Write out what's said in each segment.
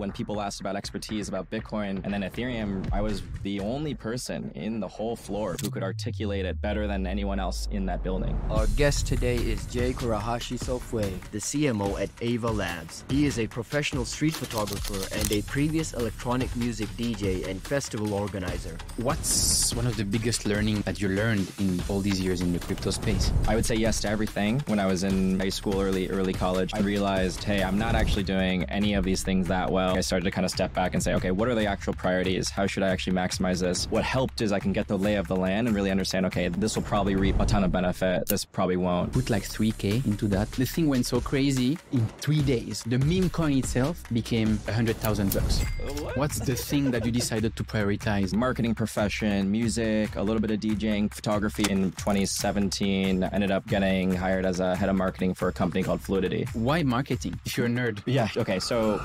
when people asked about expertise about Bitcoin and then Ethereum, I was the only person in the whole floor who could articulate it better than anyone else in that building. Our guest today is Jay Kurahashi Sofue, the CMO at Ava Labs. He is a professional street photographer and a previous electronic music DJ and festival organizer. What's one of the biggest learning that you learned in all these years in the crypto space? I would say yes to everything. When I was in high school, early early college, I realized, hey, I'm not actually doing any of these things that well. I started to kind of step back and say, okay, what are the actual priorities? How should I actually maximize this? What helped is I can get the lay of the land and really understand, okay, this will probably reap a ton of benefit. This probably won't. Put like 3K into that. The thing went so crazy in three days. The meme coin itself became 100,000 bucks. What's the thing that you decided to prioritize? Marketing profession, music, a little bit of DJing, photography. In 2017, I ended up getting hired as a head of marketing for a company called Fluidity. Why marketing if you're a nerd? Yeah. Okay. So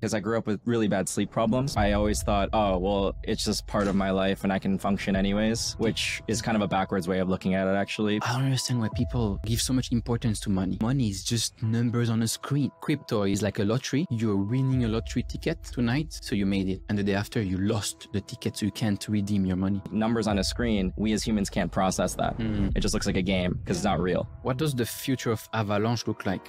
because I grew up with really bad sleep problems. I always thought, oh, well, it's just part of my life and I can function anyways, which is kind of a backwards way of looking at it, actually. I don't understand why people give so much importance to money. Money is just numbers on a screen. Crypto is like a lottery. You're winning a lottery ticket tonight, so you made it. And the day after, you lost the ticket, so you can't redeem your money. Numbers on a screen, we as humans can't process that. Mm. It just looks like a game because it's not real. What does the future of Avalanche look like?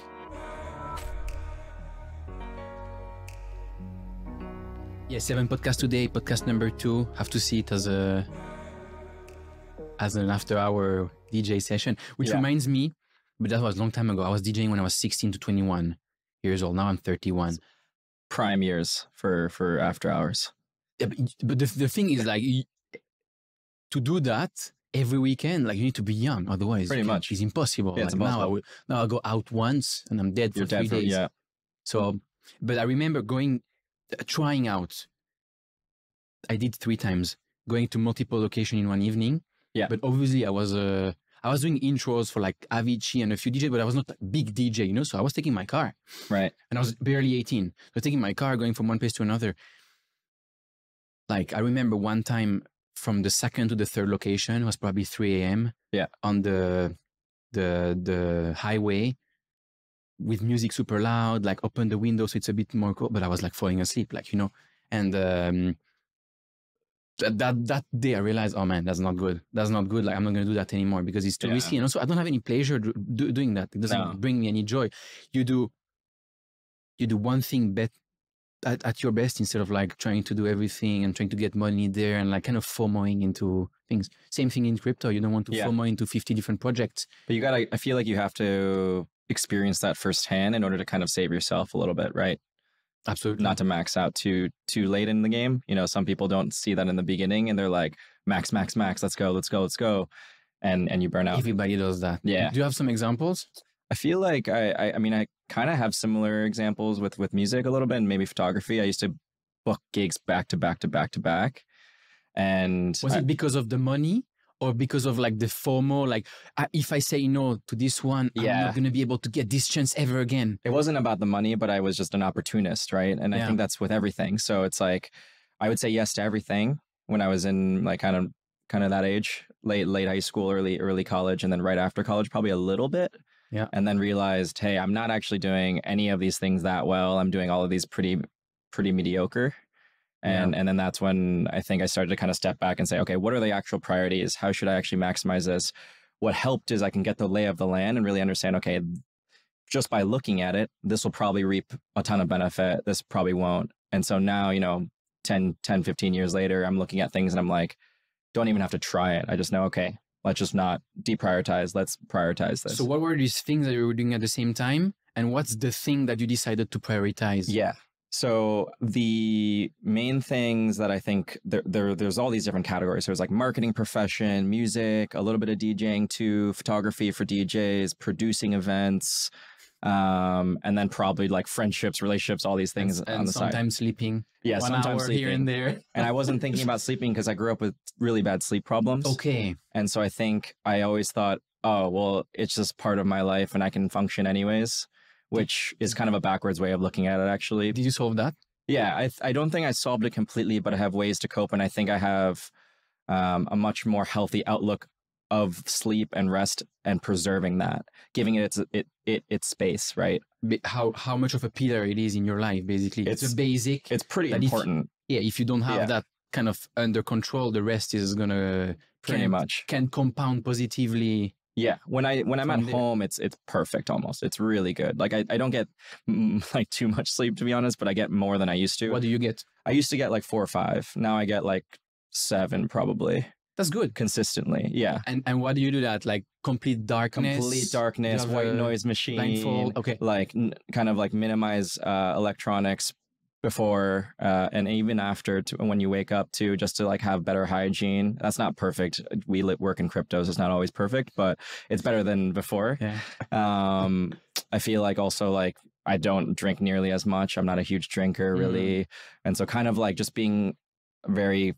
Yeah, seven podcast today, podcast number two. Have to see it as a as an after hour DJ session, which Yeah. reminds me, but that was a long time ago. I was DJing when I was 16 to 21 years old. Now I'm 31. Prime years for for after hours. Yeah, but, but the, the thing is like to do that every weekend, like you need to be young, otherwise Pretty much. it's impossible. Yeah, it's Like, Now I impossible. will, now I go out once and I'm dead for You're three dead for days. yeah. So, but I remember going, trying out. I did three times, going to multiple locations in one evening. Yeah. But obviously, I was uh, I was doing intros for like Avicii and a few DJ, but I was not a big DJ, you know. So I was taking my car, Right. and I was barely 18. So taking my car, going from one place to another. Like I remember one time from the second to the third location it was probably 3 a.m. Yeah. On the the the highway with music super loud, like open the window so it's a bit more cool. But I was like falling asleep, like you know. And um, that that that day I realized, oh man, that's not good. That's not good. Like I'm not gonna do that anymore because it's too Yeah. risky. And also, I don't have any pleasure do, do, doing that. It doesn't No. bring me any joy. You do you do one thing bet at, at your best instead of like trying to do everything and trying to get money there and like kind of FOMOing into things. Same thing in crypto. You don't want to Yeah. FOMO into 50 different projects. But you gotta. I feel like you have to experience that firsthand in order to kind of save yourself a little bit, right? Absolutely. Not to max out too too late in the game. You know, some people don't see that in the beginning, and they're like, max, max, max. Let's go, let's go, let's go, and and you burn out. Everybody does that. Yeah. Do you have some examples? I feel like I, I, I mean, I kind of have similar examples with with music a little bit, and maybe photography. I used to book gigs back to back to back to back, and Was I- it because of the money or because of like the FOMO? Like, I, if I say no to this one, I'm not going to be able to get this chance ever again. it wasn't about the money, but I was just an opportunist, right? And I think that's with everything. So it's like I would say yes to everything when I was in like kind of kind of that age, late late high school, early early college, and then right after college, probably a little bit. Yeah. And then realized, hey, I'm not actually doing any of these things that well. I'm doing all of these pretty pretty mediocre. And and then that's when I think I started to kind of step back and say, okay, what are the actual priorities? How should I actually maximize this? What helped is I can get the lay of the land and really understand, okay, just by looking at it, this will probably reap a ton of benefit. This probably won't. And so now, you know, 10, 10, 15 years later, I'm looking at things and I'm like, don't even have to try it. I just know, okay, let's just not deprioritize. Let's prioritize this. So, what were these things that you were doing at the same time? And what's the thing that you decided to prioritize? Yeah. So the main things that I think there, there there's all these different categories. So there's like marketing profession, music, a little bit of DJing too, photography for DJs, producing events, um, and then probably like friendships, relationships, all these things and, on and the side. sometimes sleeping. Yeah, one sometimes hour sleeping. here and there. and I wasn't thinking about sleeping because I grew up with really bad sleep problems. Okay. And so I think I always thought, oh, well, it's just part of my life and I can function anyways, which is kind of a backwards way of looking at it, actually. Did you solve that? Yeah, I, th- I don't think I solved it completely, but I have ways to cope. And I think I have um, a much more healthy outlook of sleep and rest and preserving that, giving it its it, it its space, right? How how much of a pillar it is in your life, basically. It's, It's- a basic. It's pretty That if- important, yeah, if you don't have Yeah. that kind of under control, the rest is gonna pretty can, much. can compound positively. Yeah, when I when I'm at there. home, it's it's perfect almost. It's really good. Like I, I don't get like too much sleep to be honest, but I get more than I used to. What do you get? I used to get like four or five. Now I get like seven probably That's good. consistently. Yeah, And and what do you do that? Like complete darkness. complete darkness, white noise machine, blindfold? Okay. like n- kind of like minimize uh, electronics before uh, and even after to, when you wake up too, just to like have better hygiene. That's not perfect. We work in cryptos. It's not always perfect, but it's better than before. Yeah. Um, I feel like also like I don't drink nearly as much. I'm not a huge drinker Mhm. really, and so kind of like just being very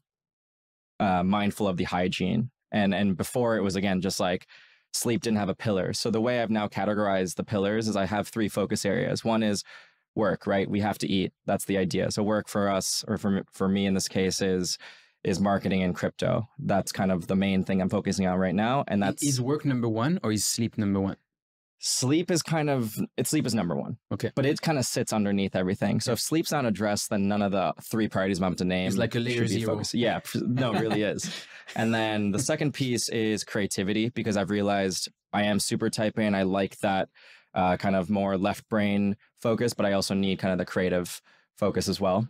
uh, mindful of the hygiene. And and before it was again just like sleep didn't have a pillar. So the way I've now categorized the pillars is I have three focus areas. One is work, right? We have to eat. That's the idea. So work for us or for for me in this case is is marketing and crypto. That's kind of the main thing I'm focusing on right now. And that's is work number one or is sleep number one? sleep is kind of it's sleep is number one. Okay. But it kind of sits underneath everything. So if sleep's not addressed, then none of the three priorities I'm about to name. It's like a layer zero. focused. Yeah, no, it really is. And then the second piece is creativity because I've realized I am super type A and I like that uh, kind of more left brain focus, but I also need kind of the creative focus as well.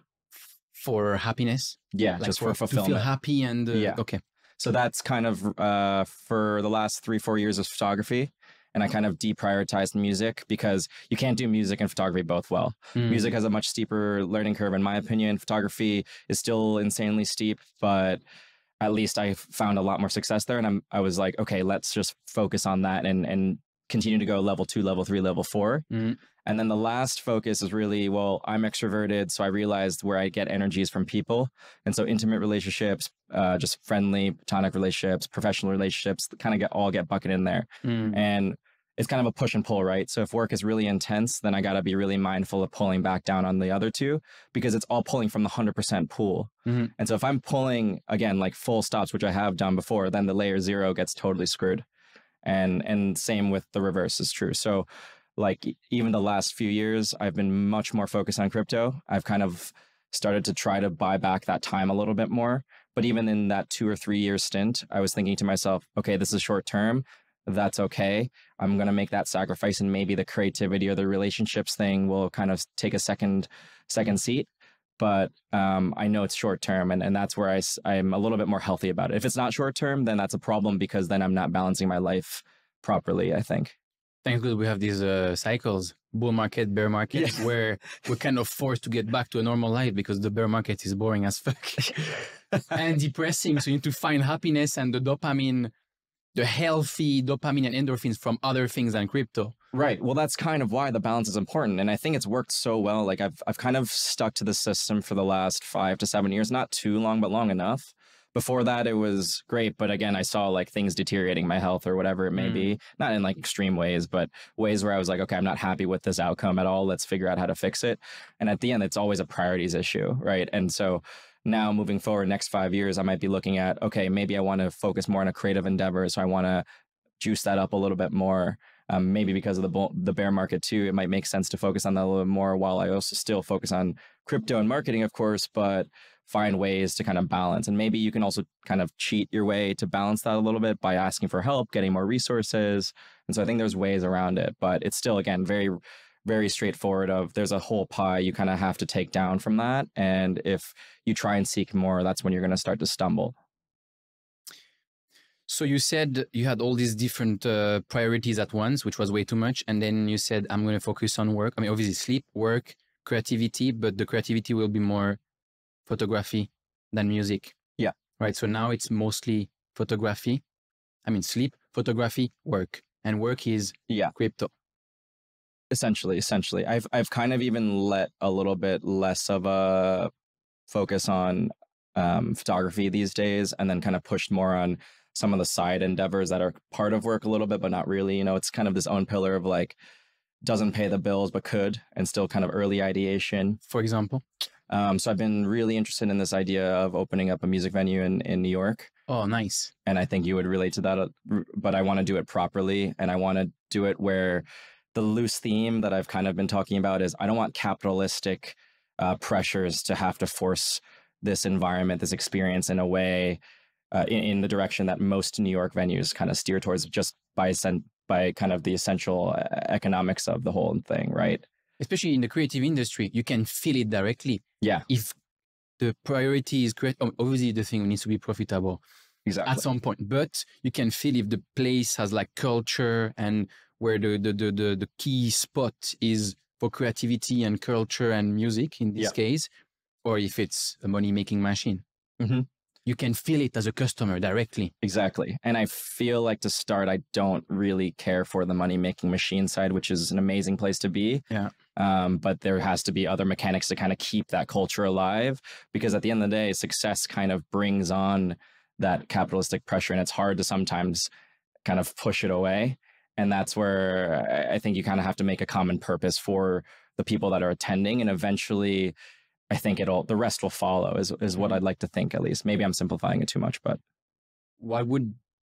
For happiness? Yeah, Like just for, To fulfillment. feel happy and uh, Yeah. okay. So that's kind of uh, for the last three, four years of photography. And I kind of deprioritized music because you can't do music and photography both well. Mm. Music has a much steeper learning curve, in my opinion. Photography is still insanely steep, but at least I found a lot more success there. And I'm, I was like, okay, let's just focus on that and and continue to go level two, level three, level 4 Mhm. And then the last focus is really, well, I'm extroverted, so I realized where I get energies from people, and so intimate relationships, uh, just friendly, platonic relationships, professional relationships, kind of get all get bucketed in there Mm. and it's kind of a push and pull, right? So if work is really intense, then I got to be really mindful of pulling back down on the other two because it's all pulling from the 100% pool. Mhm. And so if I'm pulling again like full stops, which I have done before, then the layer 0 gets totally screwed. And and same with the reverse is true. So like even the last few years, I've been much more focused on crypto. I've kind of started to try to buy back that time a little bit more. But even in that 2 or 3 year stint, I was thinking to myself, okay, this is short term. That's okay. I'm going to make that sacrifice and maybe the creativity or the relationships thing will kind of take a second second seat but um, I know it's short term, and, and that's where I, am a little bit more healthy about it. If it's not short term, then that's a problem because then I'm not balancing my life properly, I think. Thank God we have these uh, cycles, bull market, bear market, Yeah. where we're kind of forced to get back to a normal life because the bear market is boring as fuck and depressing. So you need to find happiness and the dopamine, the healthy dopamine and endorphins from other things than crypto. Right. Well, that's kind of why the balance is important. And I think it's worked so well. Like I've I've kind of stuck to the system for the last five to seven years, not too long, but long enough. Before that, it was great. But again, I saw like things deteriorating my health or whatever it may Mm. be. Not in like extreme ways, but ways where I was like, okay, I'm not happy with this outcome at all. Let's figure out how to fix it. And at the end, it's always a priorities issue. Right. And so now moving forward, next five years, I might be looking at, okay, maybe I want to focus more on a creative endeavor. So I want to juice that up a little bit more. Um, maybe because of the bull, the bear market too, it might make sense to focus on that a little more. While I also still focus on crypto and marketing, of course, but find ways to kind of balance. And maybe you can also kind of cheat your way to balance that a little bit by asking for help, getting more resources. And so I think there's ways around it, but it's still again very very straightforward of there's a whole pie you kind of have to take down from that and if you try and seek more that's when you're going to start to stumble So you said you had all these different uh, priorities at once, which was way too much. And then you said, I'm going to focus on work. I mean, obviously sleep, work, creativity, but the creativity will be more photography than music. Yeah. Right. So now it's mostly photography. I mean, sleep, photography, work. And work is Yeah. crypto. essentially essentially i've i've kind of even let a little bit less of a focus on um, photography these days and then kind of pushed more on some of the side endeavors that are part of work a little bit but not really you know it's kind of this own pillar of like doesn't pay the bills but could and still kind of early ideation For example. um, so i've been really interested in this idea of opening up a music venue in, in new york Oh, nice. and I think you would relate to that. uh, But I want to do it properly, and I want to do it where the loose theme that I've kind of been talking about is I don't want capitalistic uh, pressures to have to force this environment, this experience in a way, uh, in, in the direction that most New York venues kind of steer towards, just by by kind of the essential uh, economics of the whole thing, right? Especially in the creative industry, you can feel it directly. Yeah. If the priority is great, obviously the thing needs to be profitable Exactly. at some point, but you can feel if the place has like culture and where the the the the, the key spot is for creativity and culture and music in this Yeah. case, or if it's a money making machine. Mhm. You can feel it as a customer directly. Exactly. And I feel like to start, I don't really care for the money making machine side, which is an amazing place to be. Yeah. Um, but there has to be other mechanics to kind of keep that culture alive because at the end of the day, success kind of brings on that capitalistic pressure and it's hard to sometimes kind of push it away. And that's where I- I think you kind of have to make a common purpose for the people that are attending. And eventually, I think it'll, the rest will follow, is, is what Mhm. I'd like to think at least. Maybe I'm simplifying it too much, but. What would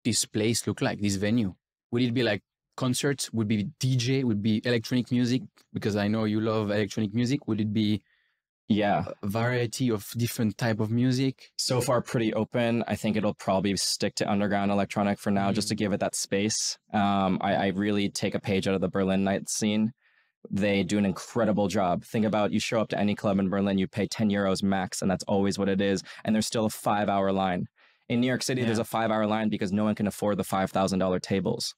this place look like? This venue? Would it be like concerts? Would it be DJ? Would it be electronic music? Because I know you love electronic music. Would it be Yeah. a variety of different type of music? So far, pretty open. I think it'll probably stick to underground electronic for now, just to Mm. give it that space. Um, I, I really take a page out of the Berlin night scene. They do an incredible job. Think about you show up to any club in Berlin, you pay 10 euros max, and that's always what it is. And there's still a five hour line. In New York City, there's a five hour line because no one can afford the $5,000 tables.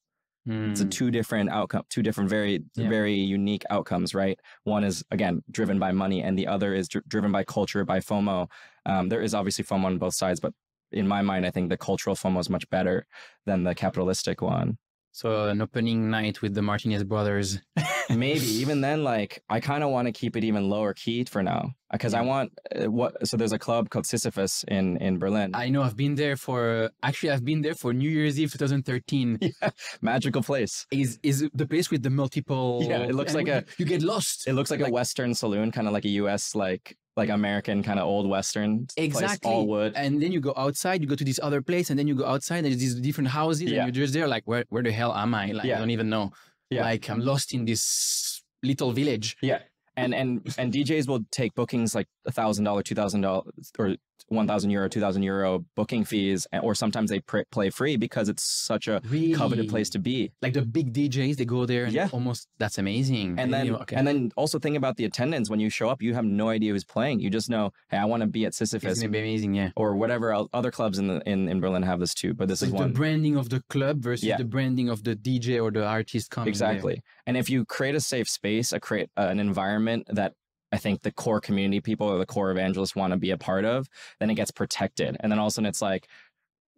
It's a Mm, two different outcome, two different very, Yeah. very unique outcomes, right? One is again driven by money, and the other is dr- driven by culture, by FOMO. Um, there is obviously FOMO on both sides, but in my mind, I think the cultural FOMO is much better than the capitalistic one. So an opening night with the Martinez brothers. Maybe even then, like I kind of want to keep it even lower key for now because I want uh, what. So there's a club called Sisyphos in in Berlin. I know I've been there for actually I've been there for New Year's Eve 2013. yeah, magical place. Is is the place with the multiple? Yeah, it looks like a- you get lost. It looks like, a Western saloon, kind of like a U.S. like like American kind of old Western place, Exactly. all wood. And then you go outside, you go to this other place, and then you go outside, and there's these different houses, Yeah. and you're just there, like, where, where the hell am I? Like, Yeah. I don't even know. Yeah. Like, I'm lost in this little village. Yeah. And and and DJs will take bookings like a thousand dollar, two thousand dollars, or one thousand euro, two thousand euro booking fees, or sometimes they pr- play free because it's such a Really? coveted place to be. Like the big DJs, they go there, and Yeah. almost that's amazing. And then okay. and then also think about the attendance when you show up. You have no idea who's playing. You just know, hey, I want to be at it's Sisyphos gonna be amazing, yeah. or whatever else. Other clubs in the in, in Berlin have this too, but this It's is one the branding of the club versus Yeah. the branding of the DJ or the artist coming there. exactly. And if you create a safe space, a create uh, an environment that I think the core community people or the core evangelists want to be a part of, then it gets protected. And then all of a sudden it's like,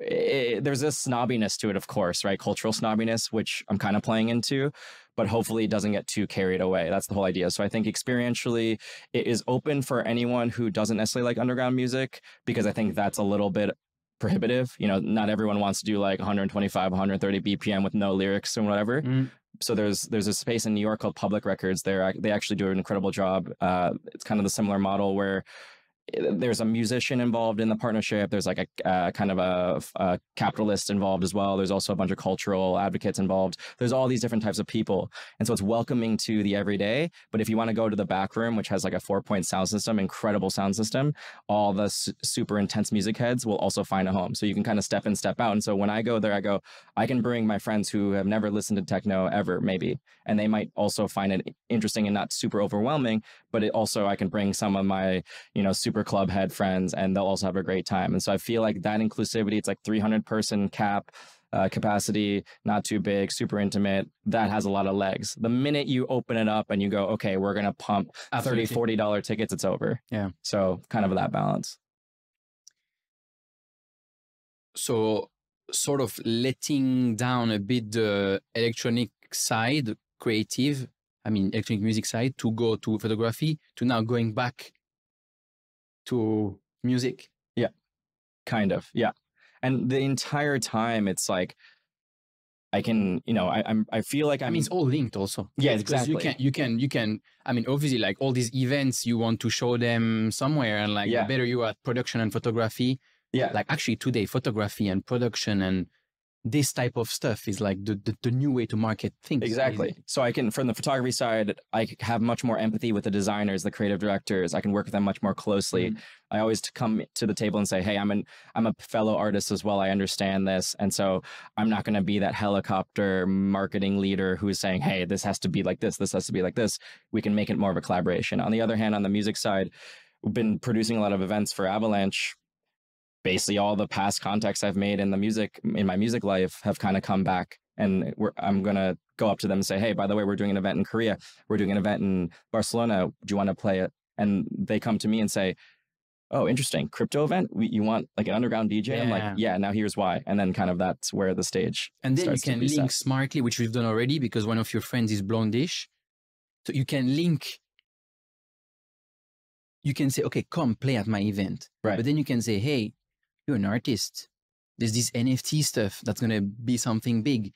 eh, there's this snobbiness to it, of course, right? Cultural snobbiness, which I'm kind of playing into, but hopefully it doesn't get too carried away. That's the whole idea. So I think experientially, it is open for anyone who doesn't necessarily like underground music because I think that's a little bit prohibitive. You know, not everyone wants to do like 125, 130 BPM with no lyrics and whatever Mm. So there's there's a space in New York called Public Records. They're they actually do an incredible job. Uh, it's kind of the similar model where there's a musician involved in the partnership. There's like a uh, kind of a, a capitalist involved as well. There's also a bunch of cultural advocates involved. There's all these different types of people, and so it's welcoming to the everyday. But if you want to go to the back room, which has like a four point sound system, incredible sound system, all the su- super intense music heads will also find a home. So you can kind of step in, step out. And so when I go there, I go, I can bring my friends who have never listened to techno ever, maybe, and they might also find it interesting and not super overwhelming. But it also, I can bring some of my, you know, super club head friends, and they'll also have a great time. And so I feel like that inclusivity, it's like 300 person cap. Uh, capacity, not too big, super intimate. That has a lot of legs. The minute you open it up and you go, okay, we're gonna pump 30 Absolutely. 40 dollar tickets, it's over. Yeah. So kind of that balance. so sort of letting down a bit the electronic side creative i mean electronic music side to go to photography to now going back to music. Yeah, kind of yeah. And the entire time it's like i can you know I, i'm i feel like i i'm mean it's all linked also. Yeah exactly you can you can you can i mean obviously like all these events you want to show them somewhere and like Yeah. the better you are at production and photography Yeah. Like actually today, photography and production and this type of stuff is like the, the, the new way to market things. Exactly. So I can, from the photography side, I have much more empathy with the designers, the creative directors. I can work with them much more closely. Mhm. I always come to the table and say, "Hey, I'm an I'm a fellow artist as well. I understand this, and so I'm not going to be that helicopter marketing leader who is saying, "Hey, this has to be like this. This has to be like this." We can make it more of a collaboration. On the other hand, on the music side, we've been producing a lot of events for Avalanche. Basically, all the past contacts I've made in the music in my music life have kind of come back, and we're, I'm gonna go up to them and say, "Hey, by the way, we're doing an event in Korea. We're doing an event in Barcelona. Do you want to play it?" And they come to me and say, "Oh, interesting, crypto event. We, you want like an underground DJ?" I'm like, Yeah. "Yeah." Now here's why, and then kind of that's where the stage. And then you can link smartly, which we've done already because one of your friends is Blondish. So you can link. You can say, okay, come play at my event. Right. But then you can say, hey, you're an artist. There's this NFT stuff that's gonna be something big.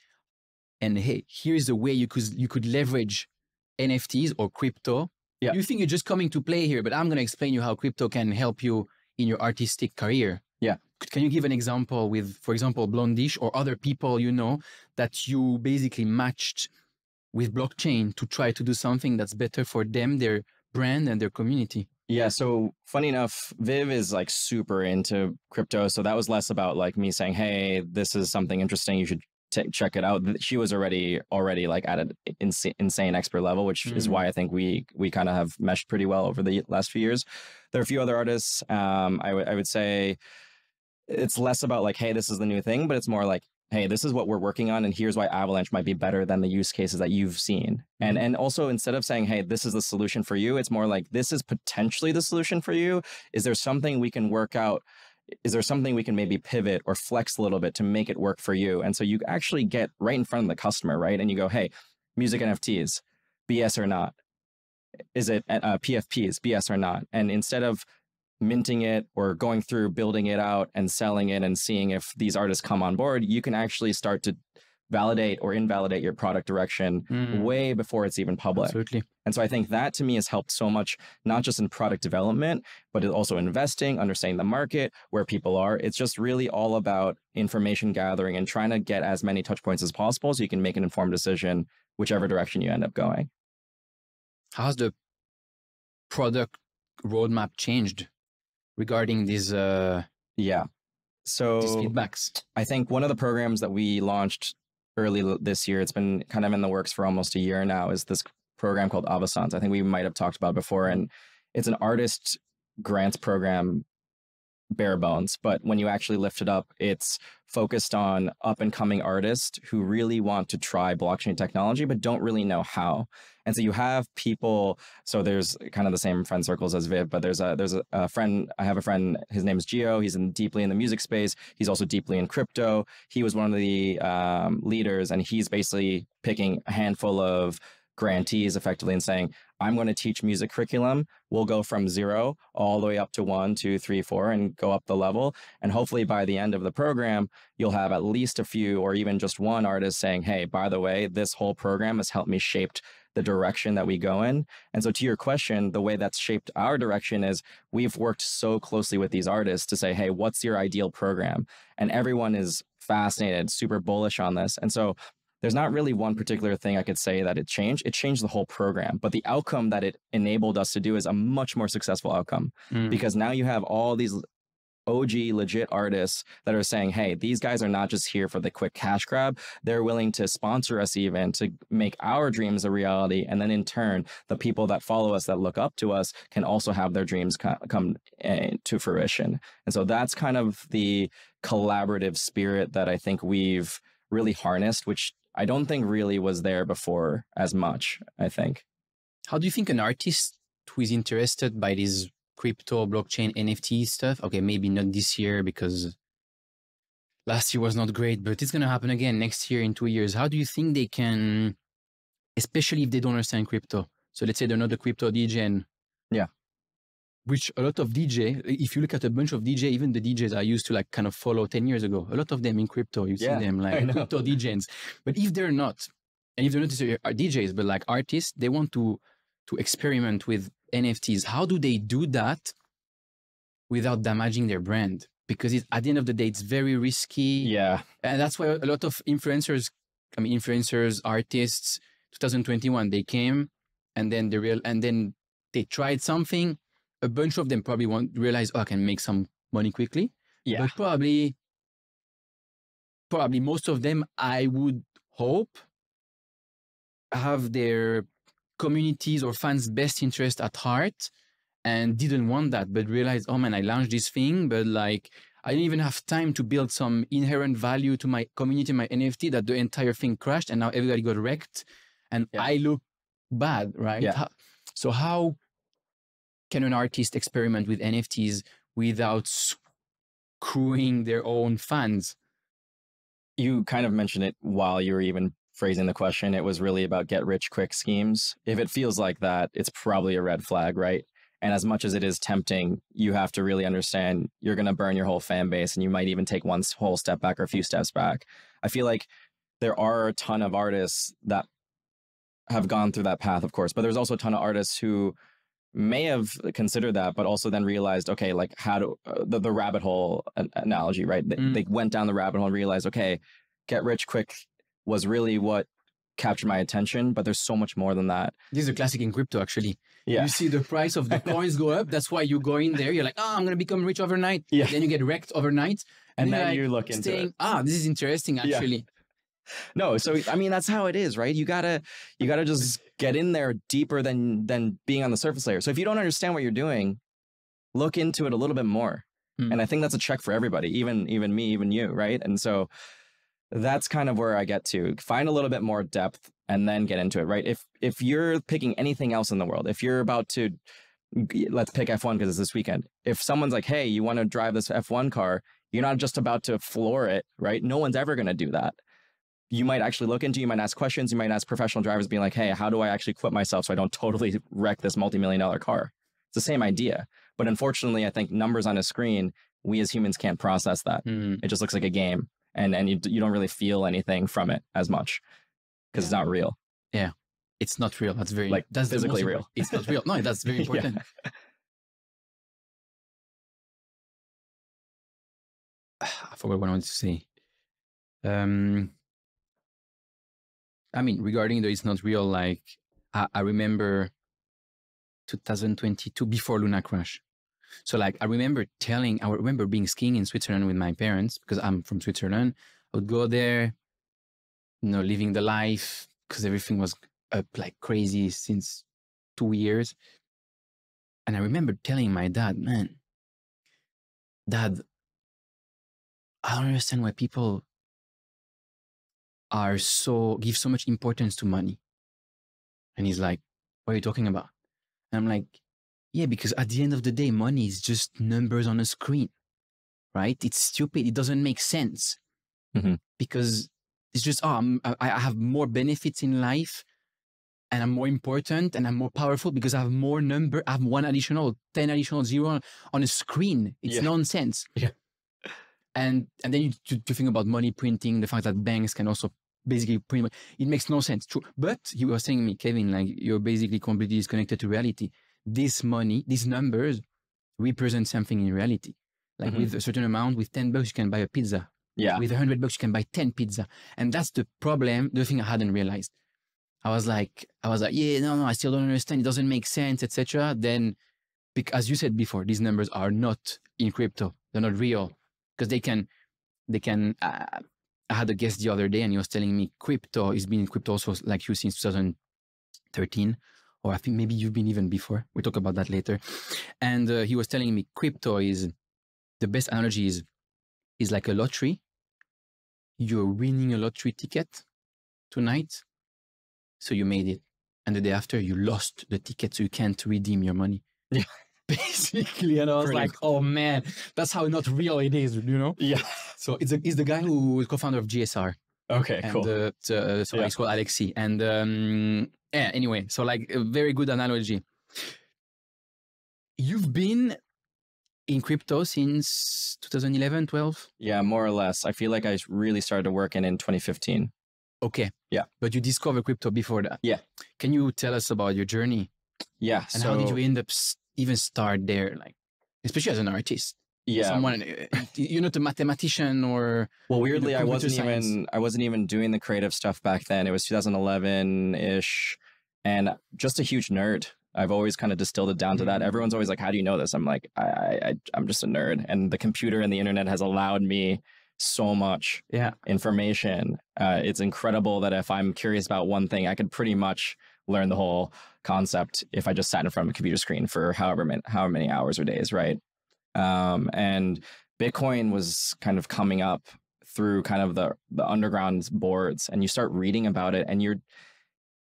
And hey, here's a way you could you could leverage NFTs or crypto. Yeah. You think you're just coming to play here, but I'm gonna explain you how crypto can help you in your artistic career. Yeah. Can you give an example with, for example, Blondish or other people you know that you basically matched with blockchain to try to do something that's better for them, their brand, and their community? Yeah. So funny enough, Viv is like super into crypto. So that was less about like me saying, "Hey, this is something interesting. You should t- check it out." She was already already like at an ins- insane expert level, which is Mhm. why I think we we kind of have meshed pretty well over the last few years. There are a few other artists. Um, I would I would say it's less about like, "Hey, this is the new thing," but it's more like. Hey, this is what we're working on, and here's why Avalanche might be better than the use cases that you've seen. And Mhm. and also instead of saying, "Hey, this is the solution for you," it's more like, "This is potentially the solution for you." is there something we can work out is there something we can maybe pivot or flex a little bit to make it work for you and so you actually get right in front of the customer right and you go hey music nfts bs or not is it uh, pfps bs or not and instead of minting it or going through building it out and selling it and seeing if these artists come on board you can actually start to validate or invalidate your product direction Mm, way before it's even public Absolutely. and so I think that to me has helped so much, not just in product development, but also investing, understanding the market, where people are. It's just really all about information gathering and trying to get as many touch points as possible so you can make an informed decision, whichever direction you end up going. How's the product roadmap changed regarding these uh, Yeah. So these feedbacks? I think one of the programs that we launched early this year, it's been kind of in the works for almost a year now, is this program called Avasans. I think we might have talked about it before. And it's an artist grants program, bare bones. But when you actually lift it up, it's focused on up and coming artists who really want to try blockchain technology, but don't really know how. And so you have people. So there's kind of the same friend circles as Viv, but there's a there's a, a friend. I have a friend. His name is Gio. He's in deeply in the music space. He's also deeply in crypto. He was one of the um, leaders, and he's basically picking a handful of grantees effectively and saying, I'm going to teach music curriculum. We'll go from zero all the way up to one, two, three, four, and go up the level. And hopefully by the end of the program, you'll have at least a few or even just one artist saying, Hey, by the way, this whole program has helped me shaped the direction that we go in. And so to your question, the way that's shaped our direction is we've worked so closely with these artists to say, Hey, what's your ideal program? And everyone is fascinated, super bullish on this. And so there's not really one particular thing I could say that it changed. It changed the whole program, but the outcome that it enabled us to do is a much more successful outcome Mm. because now you have all these OG legit artists that are saying, hey, these guys are not just here for the quick cash grab. They're willing to sponsor us even to make our dreams a reality. And then in turn, the people that follow us, that look up to us, can also have their dreams come uh, to fruition. And so that's kind of the collaborative spirit that I think we've really harnessed, which I don't think really was there before as much, I think. How do you think an artist who is interested by this crypto, blockchain, NFT stuff? Okay, maybe not this year because last year was not great, but it's going to happen again next year in two years. How do you think they can, especially if they don't understand crypto? So let's say they're not a crypto DJ. Which a lot of DJ, if you look at a bunch of DJ, even the DJs I used to like kind of follow 10 years ago, a lot of them in crypto, you Yeah, see them like crypto DJs. But if they're not, and if they're not DJs, but like artists, they want to to experiment with NFTs. How do they do that without damaging their brand? because it, at the end of the day, it's very risky. Yeah. And that's why a lot of influencers, I mean, influencers, artists, 2021, they came and then the real, and then they tried something. A bunch of them probably won't realize, oh, I can make some money quickly. Yeah. But probably, probably most of them, I would hope, have their communities or fans' best interest at heart and didn't want that, but realized, oh man, I launched this thing, but like I didn't even have time to build some inherent value to my community, my NFT, that the entire thing crashed and now everybody got wrecked and Yeah. I look bad, right? Yeah. How- so how can an artist experiment with NFTs without screwing their own fans? you kind of mentioned it while you were even phrasing the question. It was really about get rich quick schemes. If it feels like that, it's probably a red flag, right? And as much as it is tempting, you have to really understand you're going to burn your whole fan base and you might even take one whole step back or a few steps back. I feel like there are a ton of artists that have gone through that path, of course, but there's also a ton of artists who may have considered that, but also then realized, okay, like how to uh, the, the rabbit hole an- analogy, right? They, Mm. they went down the rabbit hole and realized, okay, get rich quick was really what captured my attention, but there's so much more than that. This is a classic in crypto, actually. Yeah. You see the price of the coins go up. That's why you go in there. You're like, oh, I'm going to become rich overnight. Yeah. Then you get wrecked overnight. And you're then like you look into staying, it. ah, this is interesting, Yeah. No, so I mean that's how it is, right? You gotta you gotta just get in there deeper than than being on the surface layer. So if you don't understand what you're doing, look into it a little bit more. Hmm. And I think that's a check for everybody, even even me, even you, right? And so that's kind of where I get to. Find a little bit more depth and then get into it, right? If if you're picking anything else in the world, if you're about to let's pick F1 because it's this weekend. If someone's like, "Hey, you want to drive this F1 car?" You're not just about to floor it, right? No one's ever going to do that you might actually look into, you might ask questions, you might ask professional drivers being like, hey, how do I actually equip myself so I don't totally wreck this multi-million dollar car? It's the same idea. But unfortunately, I think numbers on a screen, we as humans can't process that. Hmm. It just looks like a game and, and you, you don't really feel anything from it as much because it's not real. Yeah. It's not real. That's very Like, that's physically real. It's not real. No, that's very Yeah. important. I forgot what I wanted to say. Um, I mean, regarding the it's not real, like I, I remember 2022 before Luna crash. So like I remember telling, I remember being skiing in Switzerland with my parents because I'm from Switzerland. I would go there, you know, living the life because everything was up like crazy since two years. And I remember telling my dad, man, dad, I don't understand why people are so give so much importance to money. And he's like, What are you talking about? And I'm like, Yeah, because at the end of the day, money is just numbers on a screen, right? It's stupid. It doesn't make sense Mhm. because it's just, oh, I'm, I, I have more benefits in life and I'm more important and I'm more powerful because I have more number. I have one additional, 10 additional zero on, on a screen. It's Yeah. nonsense. Yeah. And, and then you, to, to think about money printing, the fact that banks can also basically print, it makes no sense. True. But you were saying to me, Kevin, like you're basically completely disconnected to reality. This money, these numbers represent something in reality. Like Mhm. with a certain amount, with 10 bucks, you can buy a pizza. Yeah. With a hundred bucks, you can buy 10 pizza. And that's the problem, the thing I hadn't realized. I was like, I was like, yeah, no, no, I still don't understand. It doesn't make sense, etc. Then, because as you said before, these numbers are not in crypto. They're not real because they can, they can. Uh, I had a guest the other day, and he was telling me crypto is been in crypto also like you since 2013, or I think maybe you've been even before. We talk about that later. And uh, he was telling me crypto is the best analogy is is like a lottery. You're winning a lottery ticket tonight, so you made it, and the day after you lost the ticket, so you can't redeem your money. Yeah. Basically, and I was Pretty like, "Oh man, that's how not real it is," you know. Yeah. So it's a, he's the guy who is co-founder of GSR, Okay, and cool. uh, uh, so Yeah. he's called Alexi. And um, yeah, anyway, so like a very good analogy. You've been in crypto since 2011, 12. yeah, more or less. I feel like I really started working in in 2015. Okay. Yeah. But you discovered crypto before that. Yeah. Can you tell us about your journey Yeah. and so how did you end up even start there? Like, especially as an artist. yeah. someone you're not a mathematician or Well, weirdly, I wasn't science. even I wasn't even doing the creative stuff back then. It was 2011 ish, and just a huge nerd. I've always kind of distilled it down to that. Mm. Everyone's always like, "How do you know this?" I'm like, I, I, I I'm just a nerd, and the computer and the internet has allowed me so much yeah information. Uh, it's incredible that if I'm curious about one thing, I could pretty much learn the whole concept if I just sat in front of a computer screen for however many, however many hours or days, right? Um, and Bitcoin was kind of coming up through kind of the the underground boards, and you start reading about it, and you're.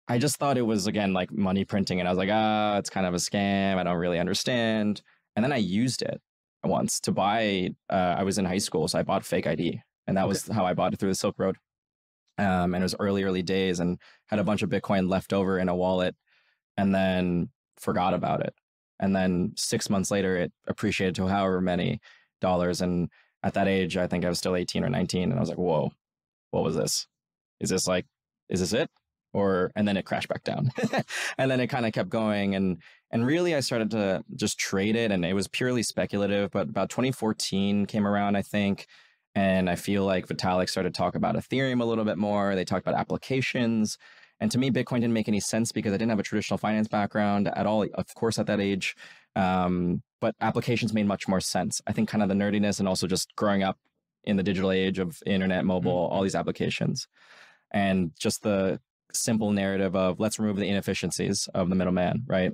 I just thought it was again like money printing, and I was like, ah, it's kind of a scam. I don't really understand. And then I used it once to buy. Uh, I was in high school, so I bought fake ID, and that was how I bought it through the Silk Road. Um, and it was early, early days, and had a bunch of Bitcoin left over in a wallet, and then forgot about it. And then six months later, it appreciated to however many dollars. And at that age, I think I was still 18 or 19, and I was like, "Whoa, what was this? Is this like, is this it?" Or and then it crashed back down, and then it kind of kept going, and and really I started to just trade it, and it was purely speculative. But about 2014 came around, I think, and I feel like Vitalik started to talk about Ethereum a little bit more. They talked about applications. And to me, Bitcoin didn't make any sense because I didn't have a traditional finance background at all, of course, at that age. Um, but applications made much more sense. I think kind of the nerdiness and also just growing up in the digital age of internet, mobile, all these applications, and just the simple narrative of let's remove the inefficiencies of the middleman, right?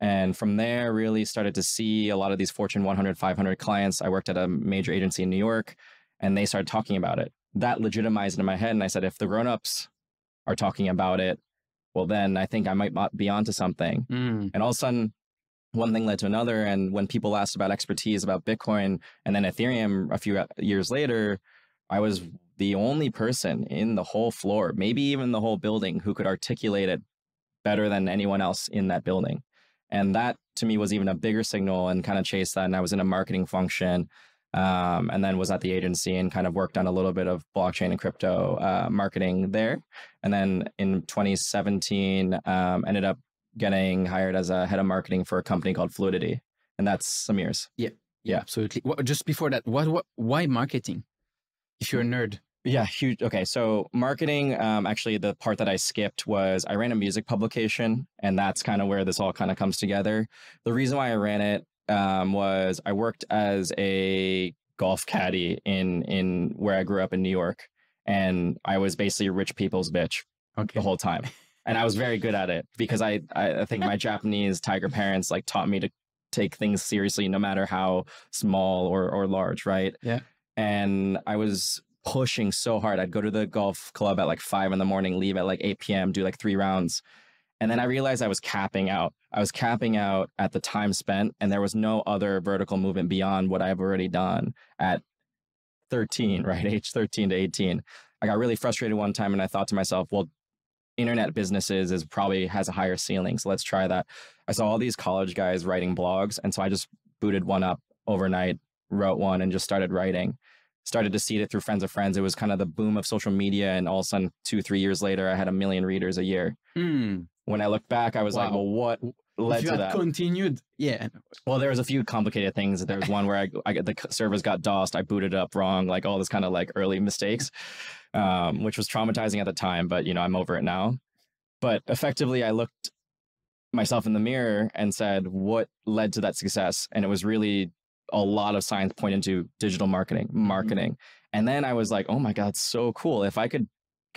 And from there, really started to see a lot of these Fortune 100, 500 clients. I worked at a major agency in New York, and they started talking about it. That legitimized in my head, and I said, if the grown-ups are talking about it, well, then I think I might be onto something. Mm. And all of a sudden, one thing led to another. And when people asked about expertise about Bitcoin and then Ethereum a few years later, I was the only person in the whole floor, maybe even the whole building, who could articulate it better than anyone else in that building. And that to me was even a bigger signal and kind of chased that. And I was in a marketing function um, and then was at the agency and kind of worked on a little bit of blockchain and crypto uh, marketing there. And then in 2017, um, ended up getting hired as a head of marketing for a company called Fluidity, and that's Samir's. yeah Yeah. absolutely just before that what, what why marketing if you're a nerd Yeah, huge. Okay, so marketing. Um, actually, the part that I skipped was I ran a music publication, and that's kind of where this all kind of comes together. The reason why I ran it um, was I worked as a golf caddy in in where I grew up in New York, and I was basically a rich people's bitch okay the whole time. And I was very good at it because I, I think my Japanese tiger parents like taught me to take things seriously no matter how small or or large, right? Yeah. And I was pushing so hard. I'd go to the golf club at like five in the morning, leave at like 8 p.m., do like three rounds. And then I realized I was capping out. I was capping out at the time spent, and there was no other vertical movement beyond what I've already done at 13, right? Age 13 to 18. I got really frustrated one time and I thought to myself, well, internet businesses is probably has a higher ceiling. So let's try that. I saw all these college guys writing blogs. And so I just booted one up overnight, wrote one, and just started writing. Started to seed it through friends of friends. It was kind of the boom of social media. And all of a sudden, two, three years later, I had a million readers a year. Hmm. When I look back, I was like, well, what led to that? continued yeah Well, there was a few complicated things. There was one where I, I the servers got DOSed, I booted up wrong, like all this kind of like early mistakes, um, which was traumatizing at the time. But you know, I'm over it now. But effectively, I looked myself in the mirror and said, "What led to that success?" And it was really a lot of science pointed to digital marketing, marketing. And then I was like, "Oh my god, so cool! If I could."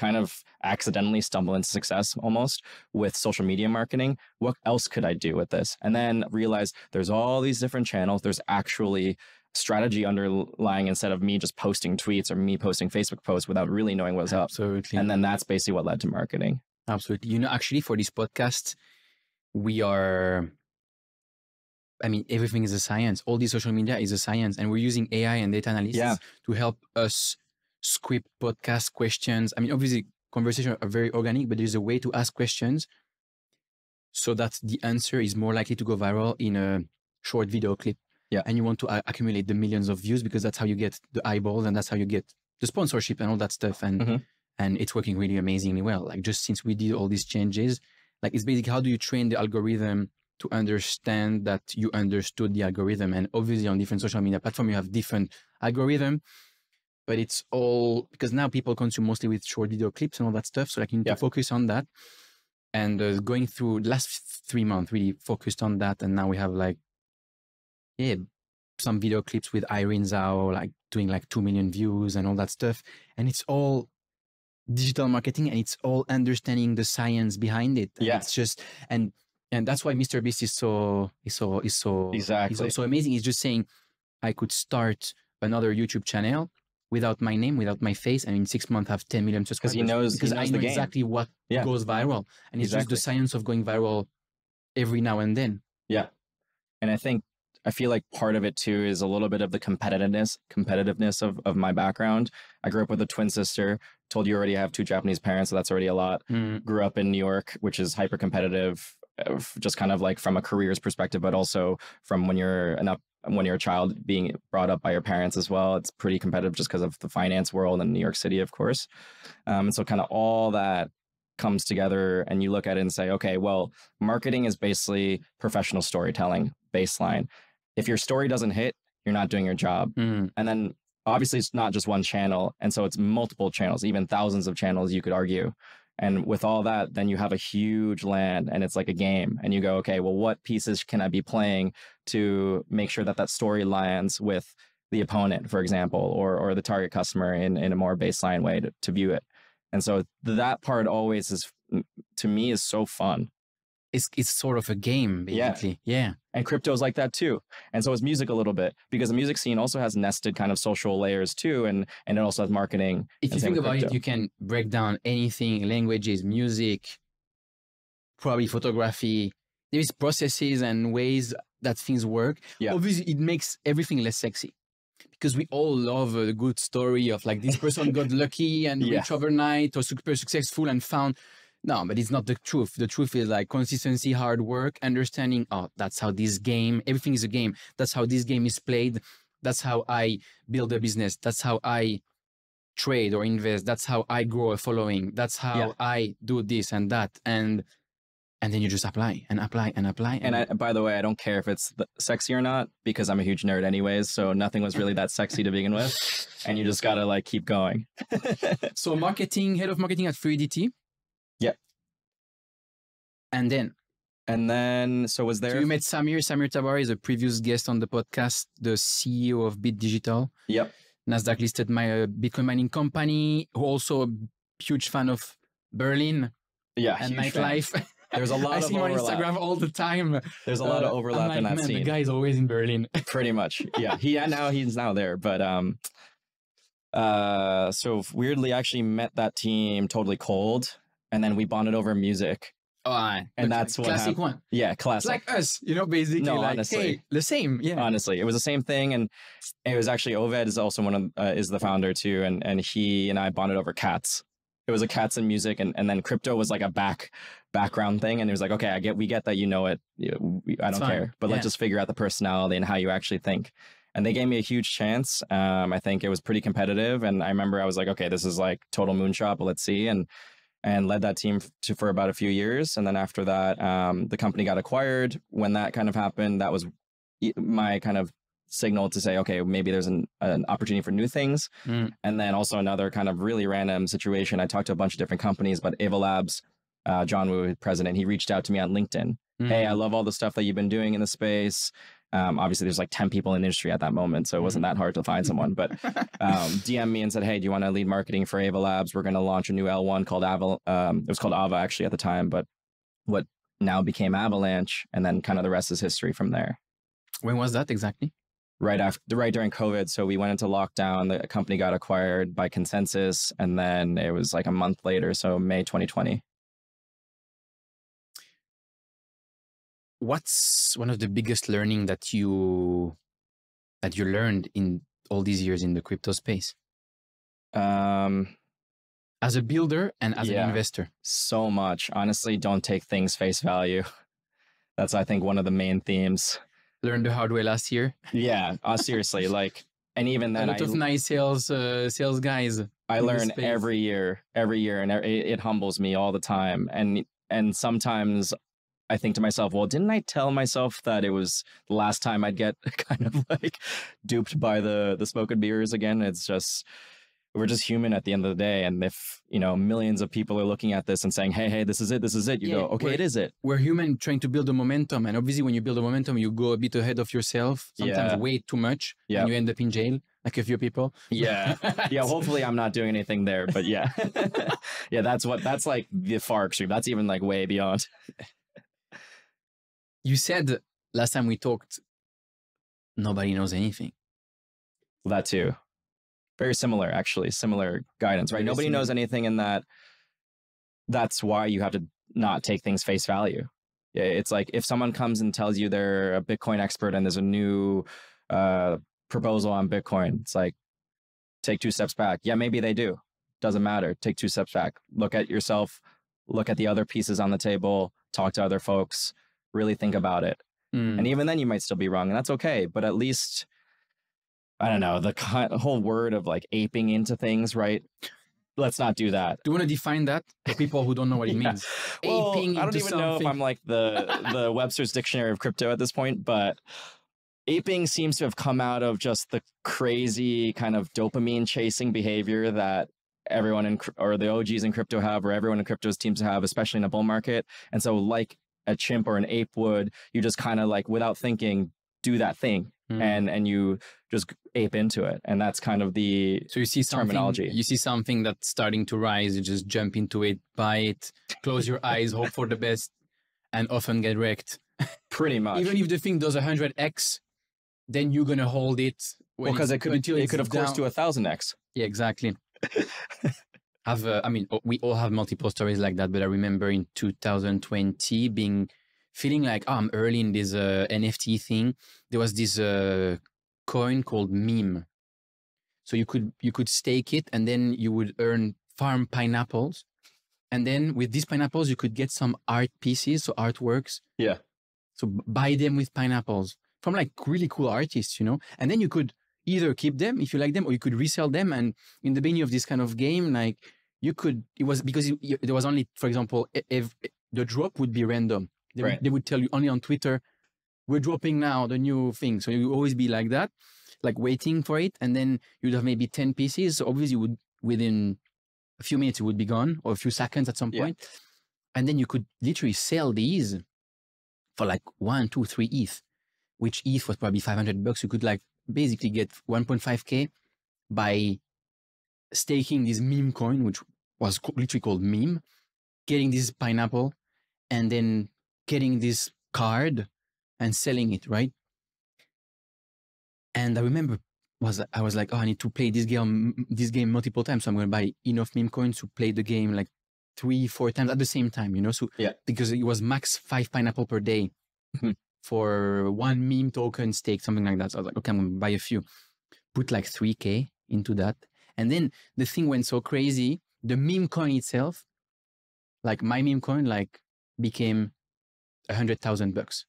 Kind of accidentally stumble into success almost with social media marketing what else could i do with this and then realize there's all these different channels there's actually strategy underlying instead of me just posting tweets or me posting facebook posts without really knowing what's up absolutely and then that's basically what led to marketing Absolutely. You know, actually, for this podcast, we are. I mean, everything is a science. All this social media is a science, and we're using AI and data analysis Yeah. to help us script podcast questions. I mean, obviously, conversations are very organic, but there's a way to ask questions so that the answer is more likely to go viral in a short video clip. Yeah. And you want to uh, accumulate the millions of views because that's how you get the eyeballs and that's how you get the sponsorship and all that stuff. And Mhm. and it's working really amazingly well. Like just since we did all these changes, like it's basically how do you train the algorithm to understand that you understood the algorithm. And obviously, on different social media platforms, you have different algorithm. But it's all because now people consume mostly with short video clips and all that stuff. So like you need Yeah. to focus on that. And uh, going through the last three months, really focused on that. And now we have like, yeah, some video clips with Irene Zhao, like doing like 2 million views and all that stuff. And it's all digital marketing and it's all understanding the science behind it. Yeah. It's just, and, and that's why Mr. Beast is so, is so, is so, Exactly. So, so amazing. He's just saying, I could start another YouTube channel without my name, without my face, and in six months have 10 million subscribers. he knows- he because I knows know game. exactly what Yeah. goes viral. And it's just the science of going viral every now and then. Yeah, and I think I feel like part of it too is a little bit of the competitiveness competitiveness of of my background. I grew up with a twin sister. Told you already I have two Japanese parents, so that's already a lot. Mm, Grew up in New York, which is hyper competitive, uh, just kind of like from a careers perspective, but also from when you're an up when you're a child being brought up by your parents as well. It's pretty competitive just because of the finance world and New York City, of course. Um, and so kind of all that comes together and you look at it and say, okay, well, marketing is basically professional storytelling baseline. If your story doesn't hit, you're not doing your job. mm, And then obviously it's not just one channel. And so it's multiple channels, even thousands of channels, you could argue. And with all that, then you have a huge land and it's like a game. And you go, okay, well, what pieces can I be playing to make sure that that story lands with the opponent, for example, or, or the target customer in, in a more baseline way to, to view it. And so that part always is, to me, is so fun. It's, it's sort of a game, basically. Yeah. yeah. And crypto's like that too. And so is music a little bit because the music scene also has nested kind of social layers too. And, and it also has marketing. If you think about it, you can break down anything languages, music, probably photography. There is processes and ways that things work. Yeah. Obviously, it makes everything less sexy because we all love a good story of like this person got lucky and Yeah. rich overnight or super successful and found. No, but it's not the truth. The truth is like consistency, hard work, understanding. Oh, that's how this game, everything is a game. That's how this game is played. That's how I build a business. That's how I trade or invest. That's how I grow a following. That's how yeah. I do this and that. And and then you just apply and apply and apply. And, and I, by the way, I don't care if it's sexy or not because I'm a huge nerd anyways. So nothing was really that sexy to begin with. And you just got to like keep going. so marketing, head of marketing at 3DT. And then and then, so was so there? you met Samir. Samir Tabari is a previous guest on the podcast, the CEO of Bit Digital, yep. Nasdaq listed my uh, Bitcoin mining company, who also a huge fan of Berlin Yeah. and nightlife. There's a lot I of see him on. Instagram all the time. There's a lot of Uh, I'm overlap like, in that man, The guy is always in Berlin. pretty much yeah he and now he's now there but um uh so weirdly actually met that team totally cold and then we bonded over music Oh, aye. And that's what classic happened. one. yeah It's classic like us, you know, basically. No, like, honestly. hey, the same. Yeah. honestly it was the same thing and it was actually oved is also one of uh, is the founder too and and he and i bonded over cats it was a cats and music and, and then crypto was like a back background thing and it was like okay i get we get that you know it we- i don't care but Yeah. let's just figure out the personality and how you actually think and they gave me a huge chance um, i think it was pretty competitive and i remember i was like okay this is like total moonshot but let's see and and led that team to, for about a few years and then after that um, the company got acquired when that kind of happened that was my kind of signal to say, okay, maybe there's an, an opportunity for new things. Mm. And then also another kind of really random situation. I talked to a bunch of different companies, but Ava Labs, uh, John Wu, president, he reached out to me on LinkedIn. Hey, I Mm. love all the stuff that you've been doing in the space. Um, obviously, there's like 10 people in the industry at that moment, so it wasn't that hard to find someone. But um, DM me and said, "Hey, do you want to lead marketing for Ava Labs? We're going to launch a new L1 called Ava. Um, it was called Ava actually at the time, but what now became Avalanche, and then kind of the rest is history from there. when was that exactly? Right after, right during COVID, so we went into lockdown. The company got acquired by ConsenSys, and then it was like a month later, so May 2020. What's one of the biggest learning that you that you learned in all these years in the crypto space Um, as a builder and as Yeah. an investor? so much. Honestly, don't take things face value. That's I think one of the main themes. Learned the hard way last year. Yeah, uh, seriously, like, and even A then, I, lot of nice sales uh, sales guys. I learn every year, every year, and it, it humbles me all the time. And and sometimes I think to myself, well, didn't I tell myself that it was the last time I'd get kind of like duped by the the smoke and mirrors again? It's just we're just human at the end of the day. And if you know millions of people are looking at this and saying, "Hey, hey, this is it, this is it," you Yeah, go, "Okay, it is it." we're human trying to build a momentum and obviously when you build a momentum you go a bit ahead of yourself sometimes Yeah. way too much Yeah. and you end up in jail like a few people Yeah, yeah. Hopefully, I'm not doing anything there, but yeah, yeah. That's what that's like the far extreme. That's even like way beyond. You said last time we talked nobody knows anything That too. Very similar, actually. Similar guidance, right? Very Nobody knows anything in that. That's why you have to not take things face value. It's like if someone comes and tells you they're a Bitcoin expert and there's a new uh, proposal on Bitcoin, it's like take two steps back. Yeah, maybe they do. Doesn't matter. Take two steps back. Look at yourself. Look at the other pieces on the table. Talk to other folks. Really think about it. Mm. And even then, you might still be wrong, and that's okay. But at least, I don't know, the whole word of like aping into things, right? Let's not do that. do you want to define that for people who don't know what it Yeah. means Well, Aping I don't even know if. I'm like the the Webster's Dictionary of crypto at this point, but aping seems to have come out of just the crazy kind of dopamine chasing behavior that everyone in or the OGs in crypto have, or everyone in crypto seems to have, especially in a bull market. And so, like a chimp or an ape would, you just kind of like without thinking do that thing, Mm. and and you just ape into it, and that's kind of the so you see something terminology. you see something that's starting to rise you just jump into it buy it close your eyes hope for the best and often get wrecked pretty much. even if the thing does 100x then you're gonna hold it because it's- it could until it could of course down. do a thousand x. Yeah, exactly. I've, uh, I mean, we all have multiple stories like that, but I remember in 2020 being feeling like, oh, I'm early in this uh, NFT thing. There was this uh, coin called meme. So you could you could stake it, and then you would earn farm pineapples, and then with these pineapples you could get some art pieces, so artworks. Yeah. So buy them with pineapples from like really cool artists, you know, and then you could either keep them if you like them, or you could resell them. And in the beginning of this kind of game, like you could, it was because you, you- there was only, for example, if the drop would be random, they, Right. would, they would tell you only on Twitter, we're dropping now the new thing. So you would always be like that, like waiting for it, and then you'd have maybe ten pieces. So obviously, would within a few minutes it would be gone, or a few seconds at some Yeah. point, and then you could literally sell these for like one, two, three ETH, which ETH was probably 500 bucks. You could like basically get 1.5K by staking this meme coin, which was literally called meme, getting this pineapple, and then getting this card and selling it, right? And I remember was I was like, oh, I need to play this game this game multiple times, so I'm going to buy enough meme coins to play the game like three, four times at the same time, you know? So Yeah. because it was max five pineapple per day Mhm. For one meme token stake, something like that. So I was like, okay, I'm gonna buy a few. Put like 3k into that. And then the thing went so crazy, the meme coin itself, like my meme coin, like became a hundred thousand bucks,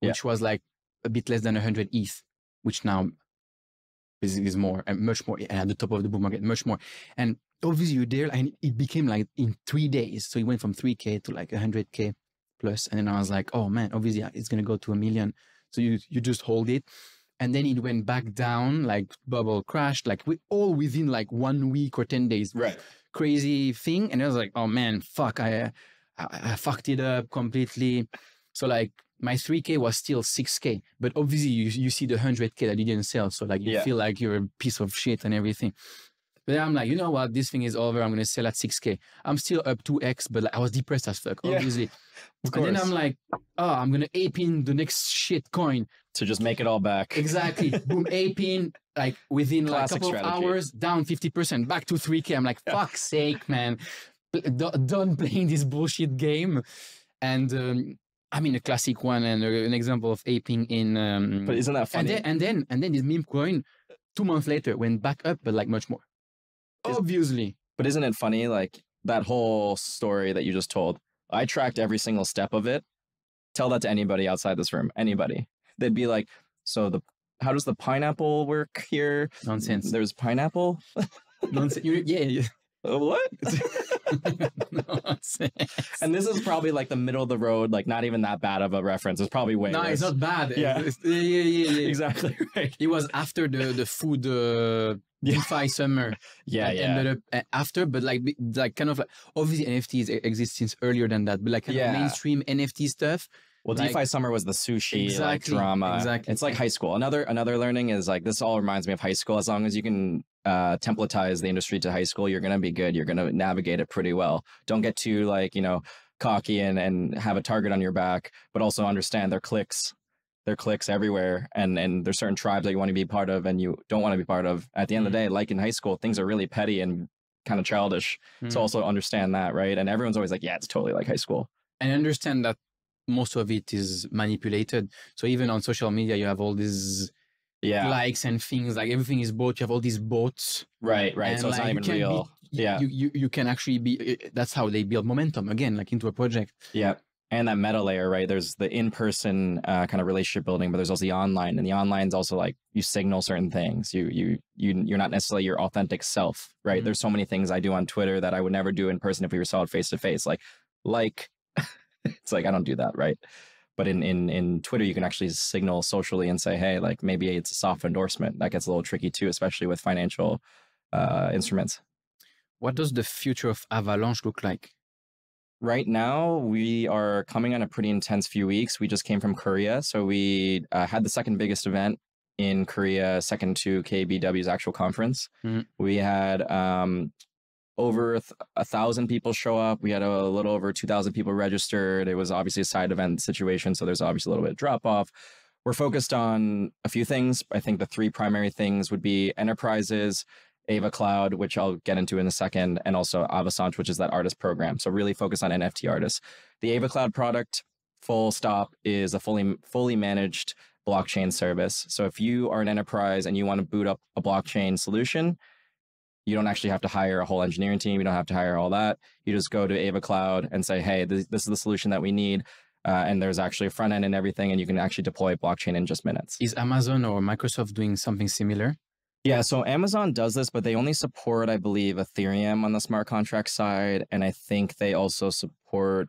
Yeah. which was like a bit less than a hundred ETH, which now is, is more and much more and at the top of the bull market, much more. And obviously you're there and it became like in three days. So it went from 3k to like 100k plus. And then I was like, oh man, obviously it's going to go to a million. So you, you just hold it. And then it went back down, like bubble crashed, like we all within like one week or 10 days. Right. Crazy thing. And I was like, oh man, fuck, I, I, I fucked it up completely. So like my 3K was still 6K, but obviously you, you see the 100K that you didn't sell. So like you Yeah. feel like you're a piece of shit and everything. But then I'm like, you know what? This thing is over. I'm going to sell at 6K. I'm still up 2X, but like, I was depressed as fuck, Yeah, obviously. Of and then. I'm like, oh, I'm going to ape in the next shit coin. to just make it all back. Exactly. Boom, ape in like within like a couple strategy. of hours, down 50%, back to 3K. I'm like, Yeah. fuck's sake, man. Done playing this bullshit game. And um, I mean, a classic one and uh, an example of aping in. Um, But isn't that and funny? then and then and then this meme coin two months later went back up, but like much more. Obviously. But isn't it funny? Like that whole story that you just told, I tracked every single step of it. Tell that to anybody outside this room, anybody. They'd be like, so the how does the pineapple work here? Nonsense. There's pineapple? Nonsense. You- yeah, yeah. Uh, what? and this is probably like the middle of the road, like not even that bad of a reference. It's probably way. no, worse. it's not bad. Yeah. It's- yeah, yeah, yeah, yeah. exactly right. It was after the the food uh, Yeah. DeFi summer. Yeah, that yeah. Ended up uh, after, but like like kind of like obviously NFTs exist since earlier than that, but like kind Yeah. of mainstream NFT stuff. Well, Like- DeFi summer was the sushi like drama. exactly. It's like high school. Another another learning is like this all reminds me of high school. As long as you can uh, templatize the industry to high school, you're gonna be good. You're gonna navigate it pretty well. Don't get too like you know cocky and and have a target on your back, but also understand their clicks. Their clicks everywhere, and and there's certain tribes that you want to be part of, and you don't want to be part of. At the end of the day, like in high school, things are really petty and kind of childish. So Mm. also understand that, right? And everyone's always like, "Yeah, it's totally like high school." and understand that most of it is manipulated. So even on social media, you have all these Yeah, likes and things like everything is bought. You have all these bots. right, right. so it's like, not even can be- real. Yeah. you, you you can actually be. uh, That's how they build momentum again, like into a project. Yeah. And that meta layer, right? There's the in-person uh, kind of relationship building, but there's also the online, and the online is also like you signal certain things. You you you you're not necessarily your authentic self, right? Mhm. There's so many things I do on Twitter that I would never do in person if we were it face to face. Like like it's like I don't do that, right? But in in in Twitter, you can actually signal socially and say, hey, like maybe it's a soft endorsement. That gets a little tricky too, especially with financial uh, instruments. What does the future of Avalanche look like? Right now, we are coming on a pretty intense few weeks. We just came from Korea. So we uh, had the second biggest event in Korea, second to KBW's actual conference. Mhm. We had um, over a, th- a thousand people show up. We had a little over 2,000 people registered. It was obviously a side event situation. So there's obviously a little bit of drop off. We're focused on a few things. I think the three primary things would be enterprises, Ava Cloud, which I'll get into in a second, and also Avasant, which is that artist program. So really focus on NFT artists. The Ava Cloud product, full stop, is a fully fully managed blockchain service. So if you are an enterprise and you want to boot up a blockchain solution, you don't actually have to hire a whole engineering team. You don't have to hire all that. You just go to Ava Cloud and say, "Hey, this, this is the solution that we need." Uh, and there's actually a front end and everything, and you can actually deploy blockchain in just minutes. Is Amazon or Microsoft doing something similar? Yeah, so Amazon does this, but they only support, I believe, Ethereum on the smart contract side, and I think they also support.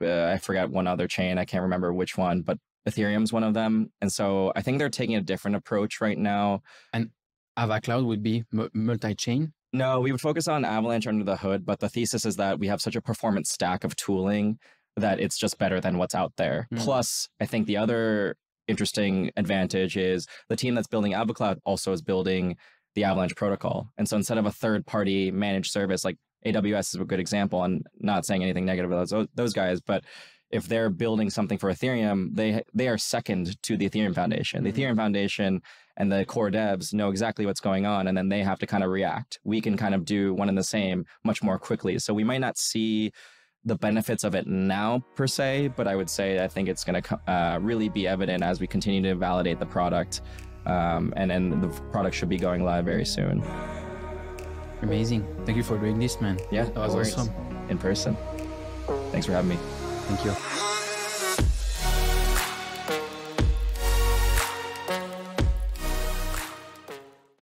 Uh, I forgot one other chain. I can't remember which one, but Ethereum's one of them. And so I think they're taking a different approach right now. Ava Cloud would be mu- multi-chain. No, we would focus on Avalanche under the hood, but the thesis is that we have such a performance stack of tooling that it's just better than what's out there. Mm. Plus, I think the other interesting advantage is the team that's building AvaCloud also is building the Avalanche protocol. And so instead of a third party managed service, like AWS is a good example, and not saying anything negative about those, those guys, but if they're building something for Ethereum, they they are second to the Ethereum Foundation. The Mhm. Ethereum Foundation and the core devs know exactly what's going on, and then they have to kind of react. We can kind of do one and the same much more quickly. So we might not see the benefits of it now per se, but I would say I think it's going to uh, really be evident as we continue to validate the product, um, and and the product should be going live very soon. Amazing. Thank you for doing this, man. Yeah, That was awesome. in person. Thanks for having me. Thank you.